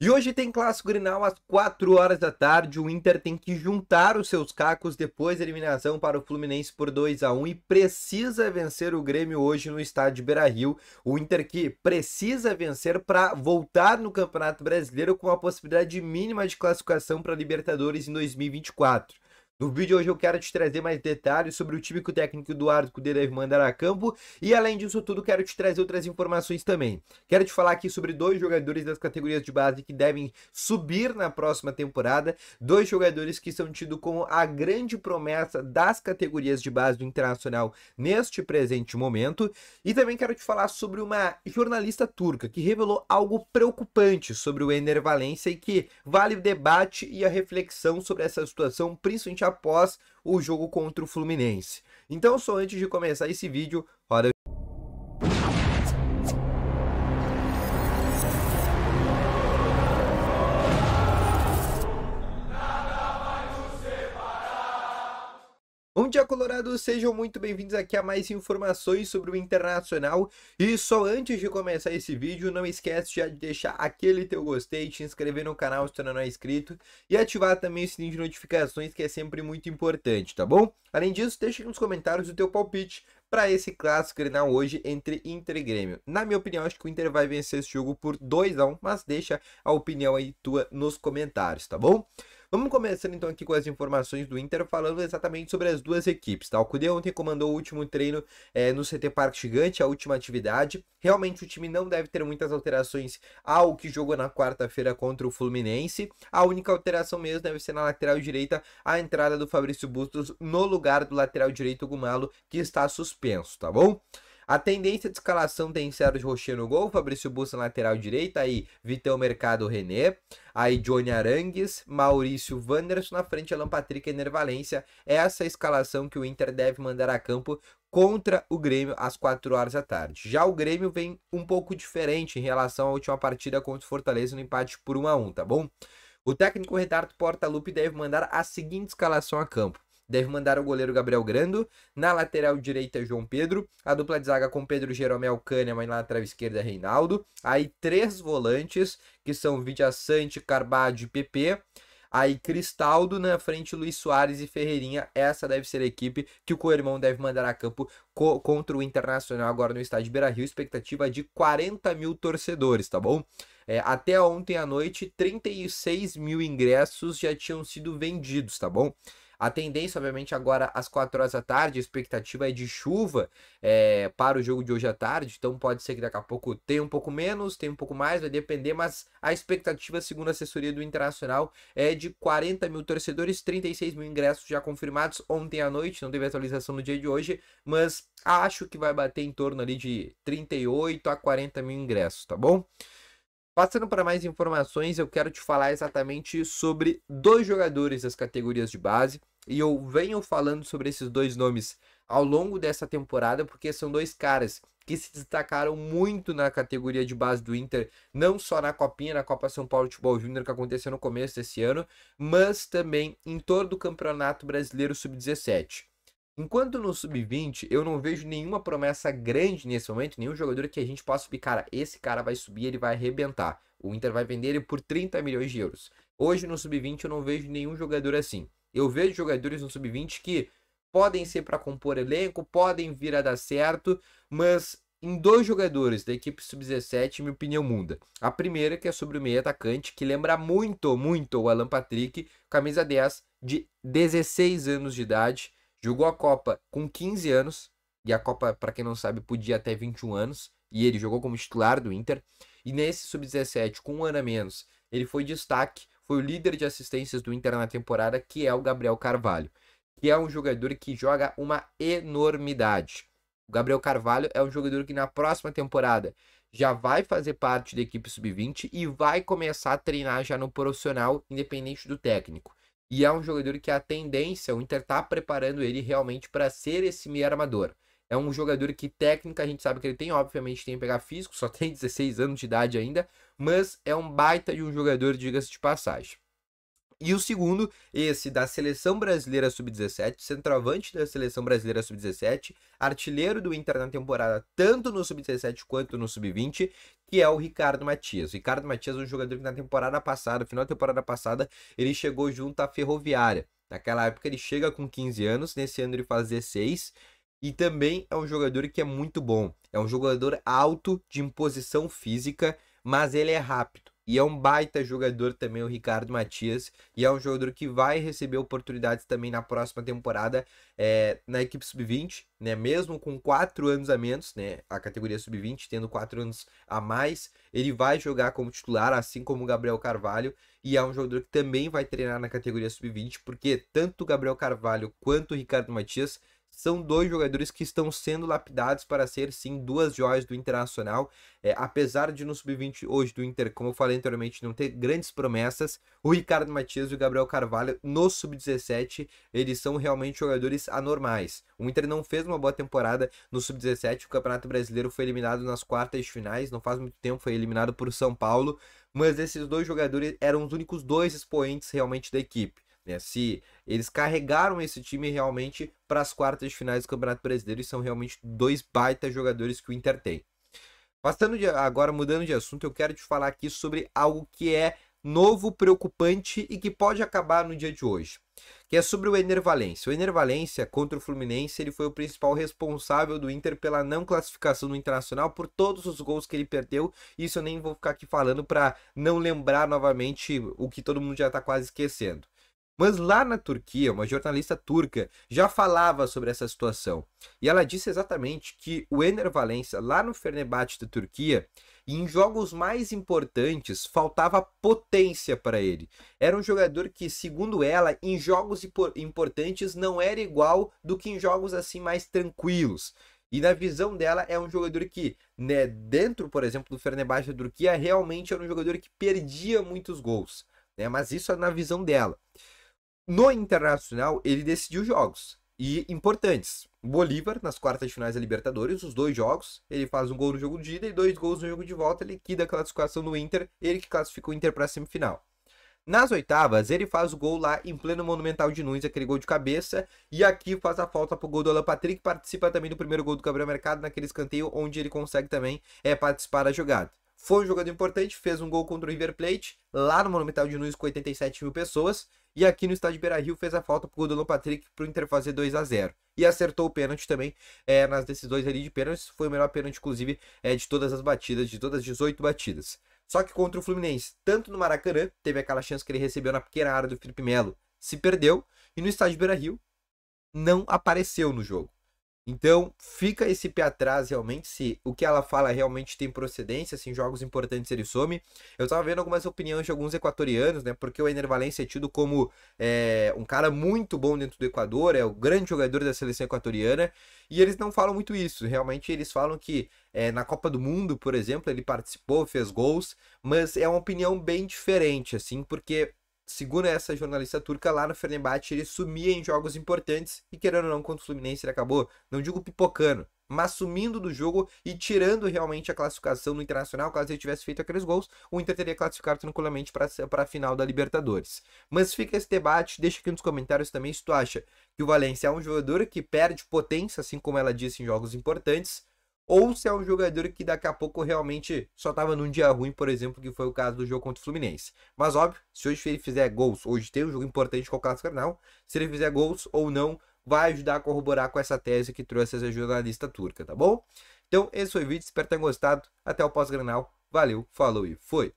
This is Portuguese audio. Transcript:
E hoje tem clássico Grenal às 4 horas da tarde. O Inter tem que juntar os seus cacos depois da eliminação para o Fluminense por 2 a 1 e precisa vencer o Grêmio hoje no estádio Beira-Rio. O Inter que precisa vencer para voltar no Campeonato Brasileiro com a possibilidade mínima de classificação para Libertadores em 2024. No vídeo hoje eu quero te trazer mais detalhes sobre o time que o técnico Eduardo Cudê deve mandar a campo e além disso tudo quero te trazer outras informações também. Quero te falar aqui sobre dois jogadores das categorias de base que devem subir na próxima temporada, dois jogadores que são tidos como a grande promessa das categorias de base do Internacional neste presente momento e também quero te falar sobre uma jornalista turca que revelou algo preocupante sobre o Ener Valencia e que vale o debate e a reflexão sobre essa situação, principalmente após o jogo contra o Fluminense. Então, só antes de começar esse vídeo, roda dia, Colorado! Sejam muito bem-vindos aqui a mais informações sobre o Internacional. E só antes de começar esse vídeo, não esquece de deixar aquele teu gostei, te inscrever no canal se tu não é inscrito e ativar também o sininho de notificações, que é sempre muito importante, tá bom? Além disso, deixa aqui nos comentários o teu palpite para esse clássico Grenal hoje entre Inter e Grêmio. Na minha opinião, acho que o Inter vai vencer esse jogo por 2 a 1 mas deixa a opinião aí tua nos comentários, tá bom? Vamos começando então aqui com as informações do Inter, falando exatamente sobre as duas equipes, tá? O Cudê ontem comandou o último treino é, no CT Parque Gigante, a última atividade. Realmente o time não deve ter muitas alterações ao que jogou na quarta-feira contra o Fluminense. A única alteração mesmo deve ser na lateral direita, a entrada do Fabrício Bustos no lugar do lateral direito Gumalo, que está suspenso, tá bom? A tendência de escalação tem Sérgio Rocher no gol, Fabrício Bussa lateral direita, aí Vitão Mercado René, aí Johnny Arangues, Maurício Wanderson na frente, Alan Patrick e Ener Valência. Essa é a escalação que o Inter deve mandar a campo contra o Grêmio às 4 horas da tarde. Já o Grêmio vem um pouco diferente em relação à última partida contra o Fortaleza no empate por 1 a 1, tá bom? O técnico Renato Portaluppi deve mandar a seguinte escalação a campo deve mandar o goleiro Gabriel Grando. Na lateral direita, João Pedro. A dupla de zaga com Pedro Jeromel Kahneman. Na lateral esquerda, Reinaldo. Aí três volantes, que são Vidia Sante, Carbadio e PP. Aí Cristaldo na frente, Luiz Soares e Ferreirinha. Essa deve ser a equipe que o co-irmão deve mandar a campo co contra o Internacional agora no estádio Beira Rio. Expectativa de 40 mil torcedores, tá bom? É, até ontem à noite, 36 mil ingressos já tinham sido vendidos, tá bom? A tendência, obviamente, agora às 4 horas da tarde, a expectativa é de chuva é, para o jogo de hoje à tarde, então pode ser que daqui a pouco tenha um pouco menos, tenha um pouco mais, vai depender, mas a expectativa, segundo a assessoria do Internacional, é de 40 mil torcedores, 36 mil ingressos já confirmados ontem à noite, não teve atualização no dia de hoje, mas acho que vai bater em torno ali de 38 a 40 mil ingressos, tá bom? Passando para mais informações, eu quero te falar exatamente sobre dois jogadores das categorias de base. E eu venho falando sobre esses dois nomes ao longo dessa temporada, porque são dois caras que se destacaram muito na categoria de base do Inter, não só na Copinha, na Copa São Paulo de Futebol Júnior, que aconteceu no começo desse ano, mas também em todo o Campeonato Brasileiro Sub-17. Enquanto no sub-20 eu não vejo nenhuma promessa grande nesse momento, nenhum jogador que a gente possa subir, cara, esse cara vai subir, ele vai arrebentar. O Inter vai vender ele por 30 milhões de euros. Hoje no sub-20 eu não vejo nenhum jogador assim. Eu vejo jogadores no sub-20 que podem ser para compor elenco, podem vir a dar certo, mas em dois jogadores da equipe sub-17 minha opinião muda. A primeira que é sobre o meio atacante, que lembra muito, muito o Alan Patrick, camisa 10 de 16 anos de idade Jogou a Copa com 15 anos, e a Copa, para quem não sabe, podia até 21 anos, e ele jogou como titular do Inter. E nesse sub-17, com um ano a menos, ele foi destaque, foi o líder de assistências do Inter na temporada, que é o Gabriel Carvalho, que é um jogador que joga uma enormidade. O Gabriel Carvalho é um jogador que na próxima temporada já vai fazer parte da equipe sub-20 e vai começar a treinar já no profissional, independente do técnico. E é um jogador que a tendência, o Inter tá preparando ele realmente para ser esse meio armador. É um jogador que técnica a gente sabe que ele tem, obviamente tem que pegar físico, só tem 16 anos de idade ainda, mas é um baita de um jogador, diga-se de passagem. E o segundo, esse da Seleção Brasileira Sub-17, centroavante da Seleção Brasileira Sub-17, artilheiro do Inter na temporada, tanto no Sub-17 quanto no Sub-20, que é o Ricardo Matias. O Ricardo Matias é um jogador que na temporada passada, final da temporada passada, ele chegou junto à Ferroviária. Naquela época ele chega com 15 anos, nesse ano ele faz 16, e também é um jogador que é muito bom. É um jogador alto, de imposição física, mas ele é rápido. E é um baita jogador também, o Ricardo Matias. E é um jogador que vai receber oportunidades também na próxima temporada é, na equipe sub-20, né? Mesmo com quatro anos a menos, né? A categoria sub-20 tendo quatro anos a mais, ele vai jogar como titular, assim como o Gabriel Carvalho. E é um jogador que também vai treinar na categoria sub-20, porque tanto o Gabriel Carvalho quanto o Ricardo Matias são dois jogadores que estão sendo lapidados para ser, sim, duas joias do Internacional. É, apesar de no Sub-20 hoje do Inter, como eu falei anteriormente, não ter grandes promessas, o Ricardo Matias e o Gabriel Carvalho no Sub-17, eles são realmente jogadores anormais. O Inter não fez uma boa temporada no Sub-17, o Campeonato Brasileiro foi eliminado nas quartas de finais, não faz muito tempo, foi eliminado por São Paulo, mas esses dois jogadores eram os únicos dois expoentes realmente da equipe. Né? Se eles carregaram esse time realmente para as quartas de finais do Campeonato Brasileiro e são realmente dois baita jogadores que o Inter tem. Passando de, agora, mudando de assunto, eu quero te falar aqui sobre algo que é novo, preocupante e que pode acabar no dia de hoje, que é sobre o Ener Valência. O Ener Valência contra o Fluminense, ele foi o principal responsável do Inter pela não classificação no Internacional por todos os gols que ele perdeu. Isso eu nem vou ficar aqui falando para não lembrar novamente o que todo mundo já está quase esquecendo. Mas lá na Turquia, uma jornalista turca já falava sobre essa situação. E ela disse exatamente que o Ener Valencia, lá no Fenerbahçe da Turquia, em jogos mais importantes, faltava potência para ele. Era um jogador que, segundo ela, em jogos importantes não era igual do que em jogos assim mais tranquilos. E na visão dela, é um jogador que, né, dentro, por exemplo, do Fenerbahçe da Turquia, realmente era um jogador que perdia muitos gols. Né? Mas isso é na visão dela. No Internacional, ele decidiu jogos e importantes. Bolívar, nas quartas de finais da Libertadores, os dois jogos, ele faz um gol no jogo de ida e dois gols no jogo de volta, ele liquida a classificação do Inter, ele que classifica o Inter para a semifinal. Nas oitavas, ele faz o gol lá em pleno Monumental de Nunes, aquele gol de cabeça, e aqui faz a falta pro gol do Alan Patrick, participa também do primeiro gol do Gabriel Mercado, naquele escanteio onde ele consegue também é, participar da jogada. Foi um jogador importante, fez um gol contra o River Plate, lá no Monumental de Nunes com 87 mil pessoas, e aqui no estádio Beira-Rio fez a falta pro Godolão Patrick pro Inter fazer 2 a 0 E acertou o pênalti também é, nas decisões ali de pênaltis. Foi o melhor pênalti, inclusive, é, de todas as batidas, de todas as 18 batidas. Só que contra o Fluminense, tanto no Maracanã, teve aquela chance que ele recebeu na pequena área do Felipe Melo, se perdeu. E no estádio Beira-Rio, não apareceu no jogo. Então, fica esse pé atrás realmente, se o que ela fala realmente tem procedência, se em jogos importantes ele some. Eu tava vendo algumas opiniões de alguns equatorianos, né? Porque o Ener Valencia é tido como é, um cara muito bom dentro do Equador, é o grande jogador da seleção equatoriana, e eles não falam muito isso. Realmente, eles falam que é, na Copa do Mundo, por exemplo, ele participou, fez gols, mas é uma opinião bem diferente, assim, porque segundo essa jornalista turca, lá no Fenerbahçe ele sumia em jogos importantes e querendo ou não contra o Fluminense ele acabou, não digo pipocando, mas sumindo do jogo e tirando realmente a classificação no Internacional, caso ele tivesse feito aqueles gols, o Inter teria classificado tranquilamente para a final da Libertadores. Mas fica esse debate, deixa aqui nos comentários também se tu acha que o Valencia é um jogador que perde potência, assim como ela disse em jogos importantes, ou se é um jogador que daqui a pouco realmente só estava num dia ruim, por exemplo, que foi o caso do jogo contra o Fluminense. Mas óbvio, se hoje ele fizer gols, hoje tem um jogo importante com o Clássico Granal, se ele fizer gols ou não, vai ajudar a corroborar com essa tese que trouxe essa jornalista turca, tá bom? Então, esse foi o vídeo, espero que tenham gostado. Até o pós-granal. Valeu, falou e foi!